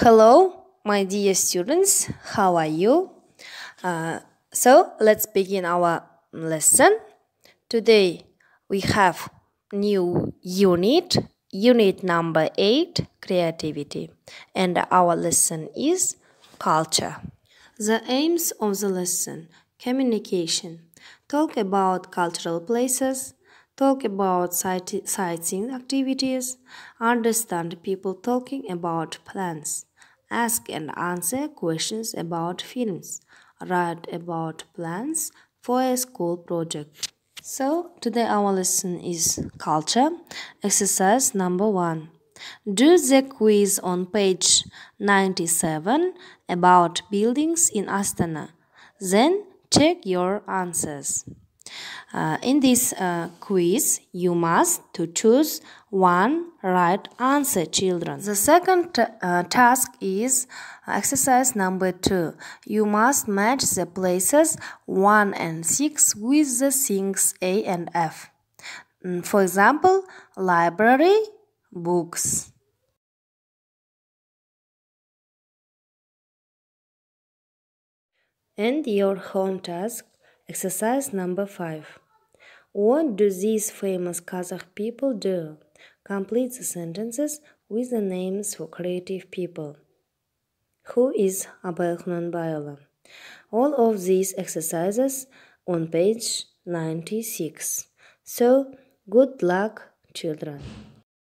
Hello, my dear students. How are you? Uh, so let's begin our lesson. Today we have new unit, unit number 8, creativity. And our lesson is culture. The aims of the lesson communication. Talk about cultural places, talk about sightseeing activities, understand people talking about plants, ask and answer questions about films, write about plans for a school project. So, today our lesson is culture, exercise number one. Do the quiz on page 97 about buildings in Astana. Then check your answers. Uh, in this uh, quiz, you must to choose one right answer, children. The second uh, task is exercise number two. You must match the places 1 and 6 with the things A and F. Mm, for example, library, books. And your home task Exercise number 5. What do these famous Kazakh people do? Complete the sentences with the names for creative people. Who is Abay Khunanbayeva? All of these exercises on page 96. So, good luck, children.